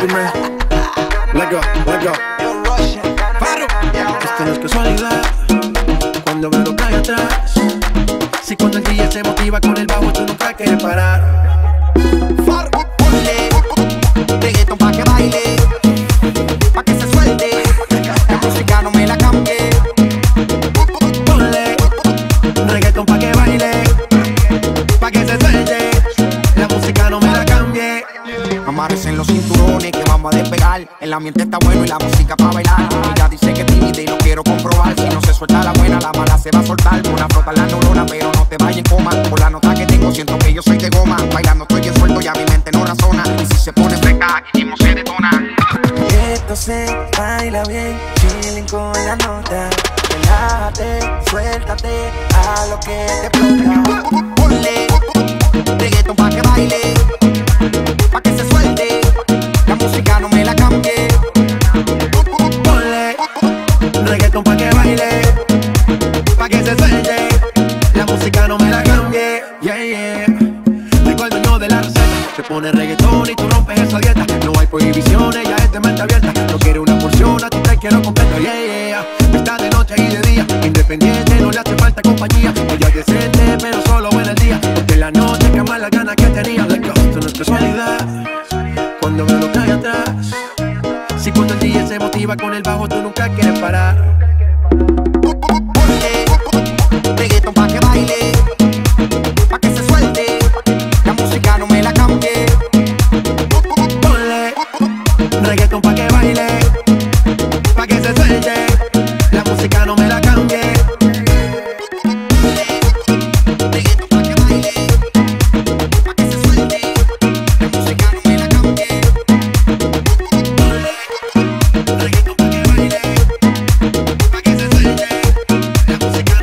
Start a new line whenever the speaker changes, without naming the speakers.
Let go, let go. Esto no es casualidad. Cuando veo lo que hay atrás. Si cuando el día se motiva con el bajo, tú nunca quieres parar.
Ponle reggaeton pa' que baile, pa' que se suelte. La música no me la cambie.
Ponle reggaeton pa' que baile, pa' que se suelte.
Amarrecen los cinturones que vamos a despegar. El ambiente está bueno y la música para bailar. Ella dice que es tímida y lo quiero comprobar. Si no se suelta la buena, la mala se va a soltar. Una frota la neurona, pero no te vayas en coma. Por la nota que tengo, siento que yo soy de goma. Bailando estoy bien suelto, ya mi mente no razona. Y si se pone fresca, aquí mismo se detona.
Esto se baila bien, chilling con la nota. Relájate, suéltate a lo que te explota.
Ponle reggaeton pa' que baile, pa' que se suelte. La música no me la cambie.
Yeah, yeah. Tengo el de la receta. Se pone reggaetón y tú rompes esa dieta. No hay prohibiciones, ya es de mente abierta. No quiero una porción, a ti te quiero completa. Yeah, yeah. Está de noche y de día. Independiente, no le hace falta compañía. Ella es decente, pero solo en el día. Porque la noche que más las ganas que tenía. Esto no es casualidad. Cuando veo lo se motiva con el bajo, tú nunca quieres parar. Música.